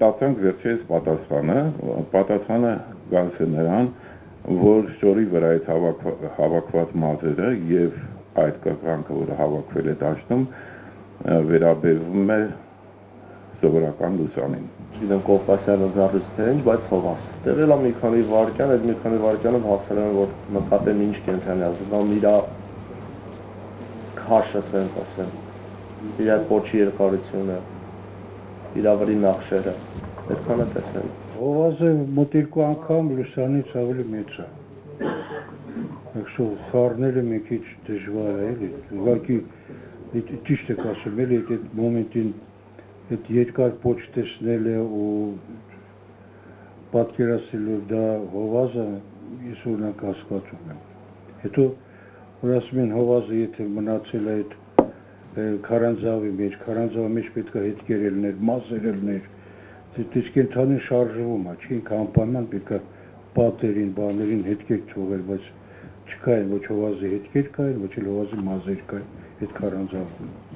Ստացանք վերջերս պատասխանը, պատասխանը գալիս է նրան, որ շորի վրայից հավաքված, հավաքված մազերը եւ այդ կղանքը, որը հավաքվել է դաշտում, վերաբերվում է սովորական լուսանին։ Չգիտեմ Կովկասյանը զառույցներ ինչ, բայց հովաս։ Տեղել է մի քանի վարկյան, այդ մի քանի վարկյանը հասել են որ նկատեմ ինչ կենտրոնի ազգամ իրա քաշը ասեմ։ Իր փոչի երկարությունը իր վրի նախշերը, այդքանը տեսեմ։ Հովազը մոտ երկու անգամ լուսանից ավելի մեծ է։ Այսօր խառնելը մի քիչ դժվար է, էլի։ Ուղղակի ճիշտ եք ասում, էլի այդ մոմենտին այդ երկար փոչ տեսնելը ու պատկերացնելու դա հովազը ես օրինակ հասկացում եմ։ Հետո որ ասում են հովազը եթե մնացել է այդ քարանձավի մեջ, քարանձավի մեջ պետք է հետքեր ելներ, մասեր ելներ։ Դե կենթանի շարժվում է, չի անպայման պետք է պատերին, բաներին հետքեր թողել, բայց չկային ոչ հովազի հետքեր կային, ոչ էլ հովազի մազեր կային այդ քարանձավում։